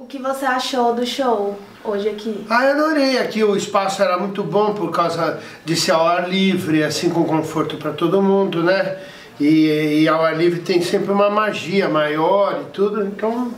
O que você achou do show hoje aqui? Ah, eu adorei. Aqui o espaço era muito bom por causa de ser ao ar livre, assim com conforto para todo mundo, né? E, e ao ar livre tem sempre uma magia maior e tudo, então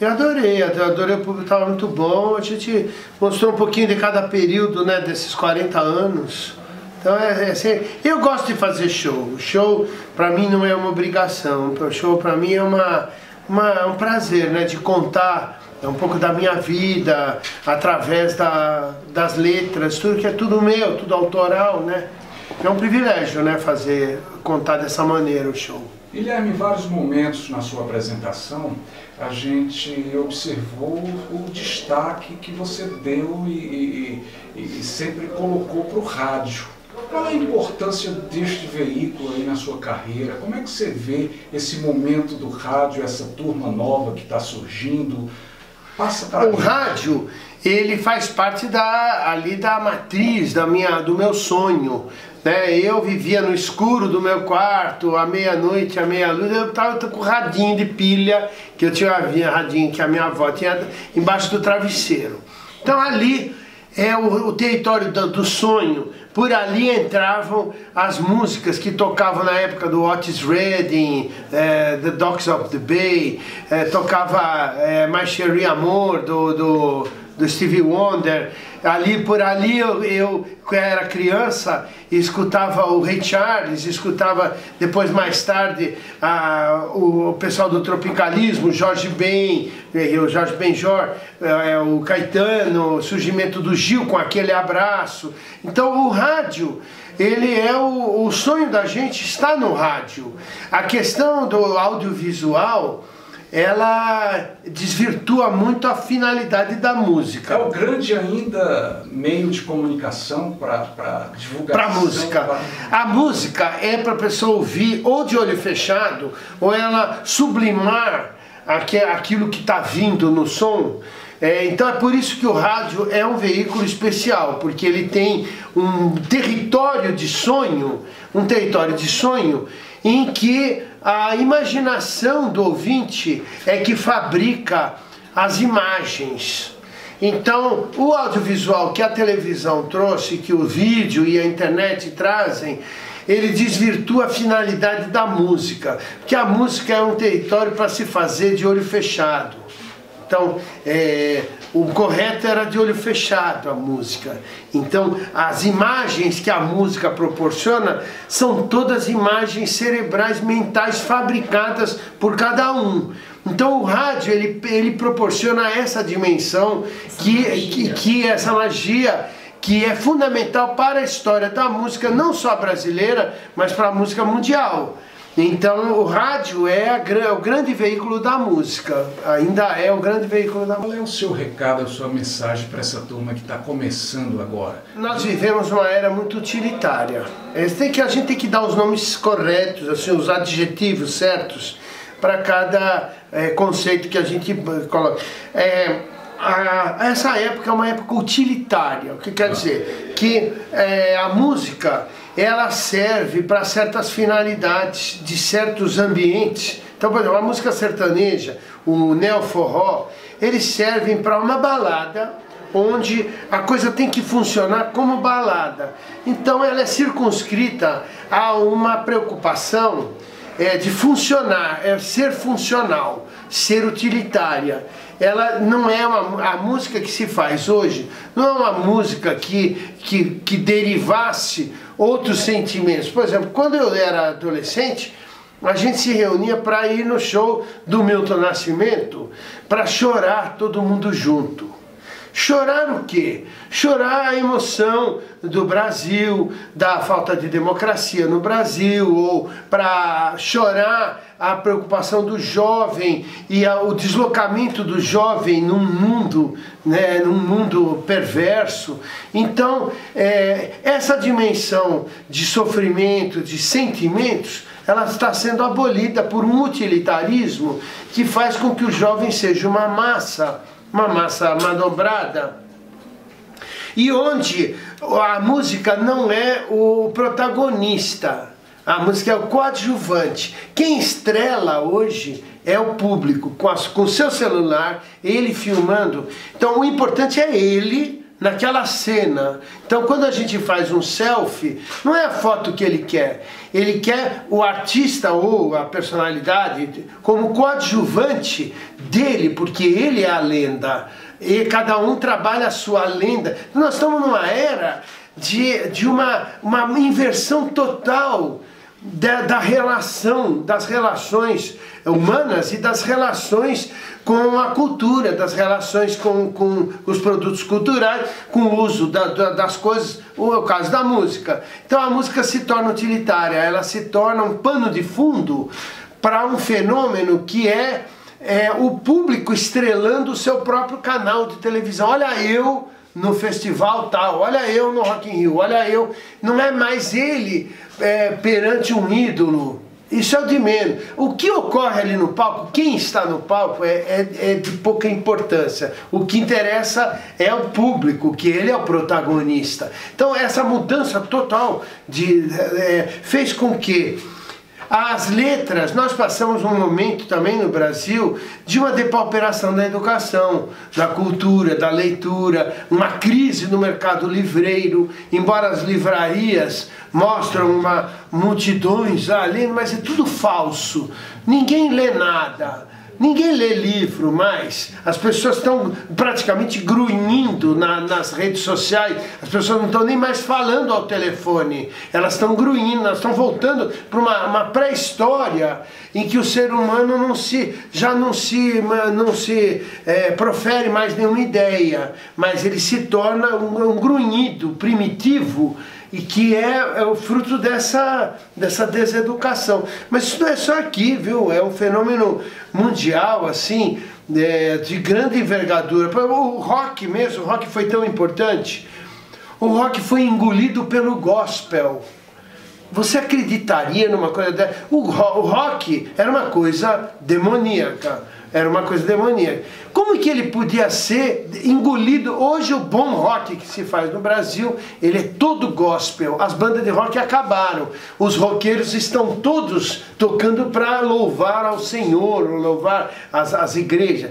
eu adorei, adorei, o público estava muito bom, a gente mostrou um pouquinho de cada período, né, desses 40 anos. Então é, é assim, eu gosto de fazer show. Show para mim não é uma obrigação, o show para mim é uma, uma, um prazer, né, de contar é um pouco da minha vida, através da, das letras, tudo que é tudo meu, tudo autoral, né? É um privilégio, né, fazer, contar dessa maneira o show. Guilherme, em vários momentos na sua apresentação, a gente observou o destaque que você deu e, e, e sempre colocou para o rádio. Qual a importância deste veículo aí na sua carreira? Como é que você vê esse momento do rádio, essa turma nova que está surgindo? Passa O rádio, ele faz parte da, ali da matriz da minha, do meu sonho. Né? Eu vivia no escuro do meu quarto, à meia-noite, à meia-luz, eu estava com radinho de pilha, que eu tinha um radinho que a minha avó tinha embaixo do travesseiro. Então ali é o, o território do, do, sonho. Por ali entravam as músicas que tocavam na época do Otis Redding, é, The Dogs of the Bay, é, tocava é, My Cherie Amor do, do, do Stevie Wonder ali por ali eu, eu era criança escutava o Ray Charles, escutava depois mais tarde a, o, o pessoal do tropicalismo, Jorge Ben, eh, o Jorge Benjor, é, o Caetano, o surgimento do Gil com aquele abraço. Então o rádio ele é o, o sonho da gente está no rádio. A questão do audiovisual ela desvirtua muito a finalidade da música. É o grande ainda meio de comunicação para divulgação. Para música. Pra... A música é para a pessoa ouvir ou de olho fechado, ou ela sublimar aquilo que está vindo no som. É, então é por isso que o rádio é um veículo especial, porque ele tem um território de sonho, um território de sonho em que a imaginação do ouvinte é que fabrica as imagens. Então, o audiovisual que a televisão trouxe, que o vídeo e a internet trazem, ele desvirtua a finalidade da música, que a música é um território para se fazer de olho fechado. Então, é, o correto era de olho fechado a música. Então, as imagens que a música proporciona são todas imagens cerebrais mentais fabricadas por cada um. Então, o rádio ele, ele proporciona essa dimensão que, que, que essa magia que é fundamental para a história da música, não só brasileira, mas para a música mundial. Então o rádio é, a, é, o grande veículo da música, ainda é o grande veículo da música. Qual é o seu recado, a sua mensagem para essa turma que está começando agora? Nós vivemos uma era muito utilitária. Tem que, a gente tem que dar os nomes corretos, assim, os adjetivos certos para cada é, conceito que a gente coloca. É, a, essa época é uma época utilitária, o que quer dizer? Que é, a música ela serve para certas finalidades de certos ambientes. Então, por exemplo, a música sertaneja, o neo-forró, eles servem para uma balada onde a coisa tem que funcionar como balada. Então ela é circunscrita a uma preocupação é, de funcionar, é ser funcional, ser utilitária ela não é uma, a música que se faz hoje, não é uma música que, que, que derivasse outros sentimentos. Por exemplo, quando eu era adolescente, a gente se reunia para ir no show do Milton Nascimento, para chorar todo mundo junto. Chorar o quê? Chorar a emoção do Brasil, da falta de democracia no Brasil, ou para chorar a preocupação do jovem e a, o deslocamento do jovem num mundo, né, num mundo perverso. Então, é, essa dimensão de sofrimento, de sentimentos, ela está sendo abolida por um utilitarismo que faz com que o jovem seja uma massa uma massa manobrada, e onde a música não é o protagonista. A música é o coadjuvante. Quem estrela hoje é o público, com, o com seu celular, ele filmando. Então o importante é ele naquela cena. Então quando a gente faz um selfie, não é a foto que ele quer. Ele quer o artista ou a personalidade como coadjuvante dele, porque ele é a lenda. E cada um trabalha a sua lenda. Nós estamos numa era de, de uma, uma inversão total da, da relação, das relações humanas e das relações com a cultura, das relações com, com os produtos culturais, com o uso da, da, das coisas, o caso da música. Então a música se torna utilitária, ela se torna um pano de fundo para um fenômeno que é, é o público estrelando o seu próprio canal de televisão. Olha eu no festival tal, olha eu no Rock in Rio, olha eu. Não é mais ele é, perante um ídolo. Isso é o de menos. O que ocorre ali no palco, quem está no palco, é, é, é, de pouca importância. O que interessa é o público, que ele é o protagonista. Então, essa mudança total de, é, fez com que as letras, nós passamos um momento também no Brasil de uma depauperação da educação, da cultura, da leitura, uma crise no mercado livreiro, embora as livrarias mostram uma multidões ali, mas é tudo falso. Ninguém lê nada. Ninguém lê livro mais, as pessoas estão praticamente grunhindo na, nas redes sociais, as pessoas não estão nem mais falando ao telefone, elas estão grunhindo, elas estão voltando para uma, uma pré-história em que o ser humano não se, já não se, não se é, profere mais nenhuma ideia, mas ele se torna um, um grunhido primitivo e que é, é, o fruto dessa, dessa deseducação. Mas isso não é só aqui, viu? É um fenômeno mundial, assim, é, de grande envergadura. O rock mesmo, o rock foi tão importante. O rock foi engolido pelo gospel. Você acreditaria numa coisa dessa? O rock era uma coisa demoníaca. Era uma coisa demoníaca. Como que ele podia ser engolido? Hoje o bom rock que se faz no Brasil, ele é todo gospel. As bandas de rock acabaram. Os roqueiros estão todos tocando para louvar ao Senhor, louvar as, as igrejas.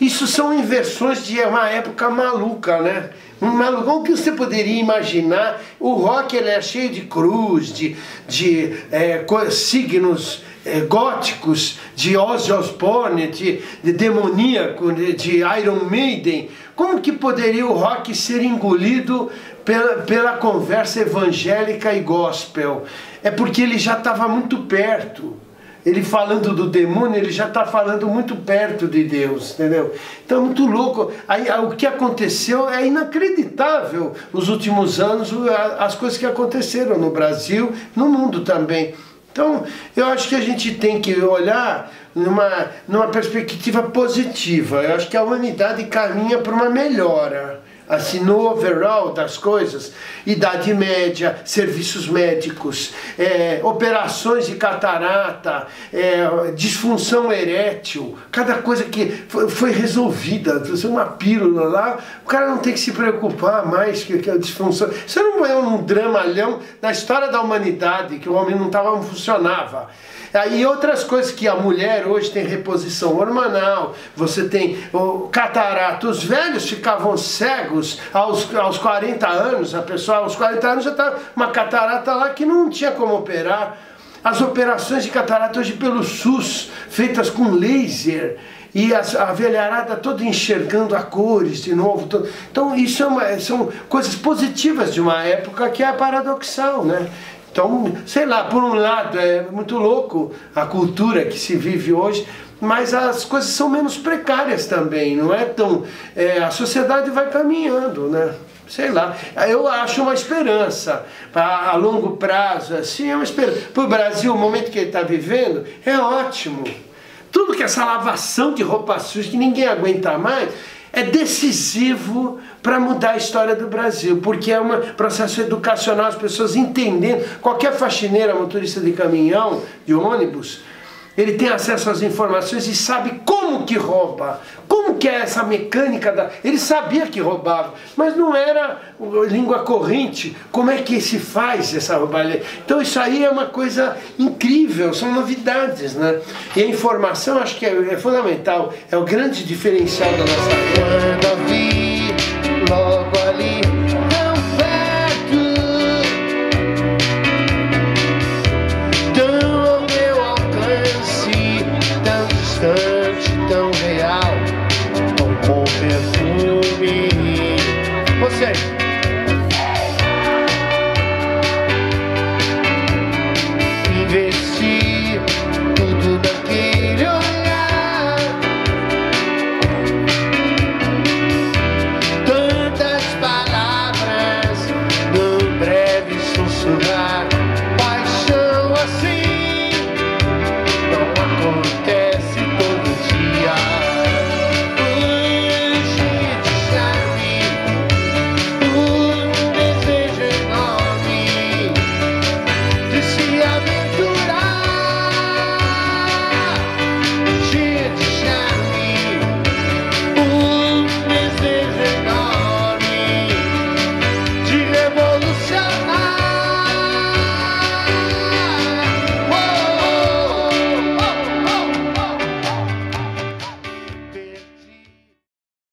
Isso são inversões de uma época maluca, né? O que você poderia imaginar? O rock ele é cheio de cruz, de, de é, signos é, góticos, de Ozzy Osbourne, de, de demoníaco, de, Iron Maiden. Como que poderia o rock ser engolido pela, pela conversa evangélica e gospel? É porque ele já estava muito perto ele falando do demônio, ele já está falando muito perto de Deus, entendeu? Então é muito louco. Aí, o que aconteceu é inacreditável nos últimos anos, as coisas que aconteceram no Brasil, no mundo também. Então, eu acho que a gente tem que olhar numa, numa perspectiva positiva. Eu acho que a humanidade caminha para uma melhora assim, no overall das coisas, idade média, serviços médicos, é, operações de catarata, é, disfunção erétil, cada coisa que foi, foi resolvida, uma pílula lá, o cara não tem que se preocupar mais que, que a disfunção. Isso não é um dramalhão da história da humanidade, que o homem não, tava, não funcionava. E outras coisas que a mulher hoje tem reposição hormonal, você tem o catarata, os velhos ficavam cegos aos, aos 40 anos, a pessoa aos 40 anos já está uma catarata lá que não tinha como operar. As operações de catarata hoje pelo SUS, feitas com laser, e a, a velharada toda enxergando a cores de novo. Todo. Então isso é uma, são coisas positivas de uma época que é paradoxal, né? Então, sei lá, por um lado é muito louco a cultura que se vive hoje, mas as coisas são menos precárias também, não é tão. É, a sociedade vai caminhando, né? Sei lá, eu acho uma esperança a, a longo prazo, assim, é uma esperança. Para o Brasil, o momento que ele está vivendo é ótimo. Tudo que essa lavação de roupa suja que ninguém aguenta mais, é decisivo para mudar a história do Brasil, porque é um processo educacional, as pessoas entendendo, qualquer faxineira, motorista de caminhão, de ônibus, ele tem acesso às informações e sabe como que rouba, como que é essa mecânica da. Ele sabia que roubava, mas não era língua corrente. Como é que se faz essa roubada? Então isso aí é uma coisa incrível, são novidades, né? E a informação acho que é, é fundamental, é o grande diferencial da nossa vida. Quando vi logo ali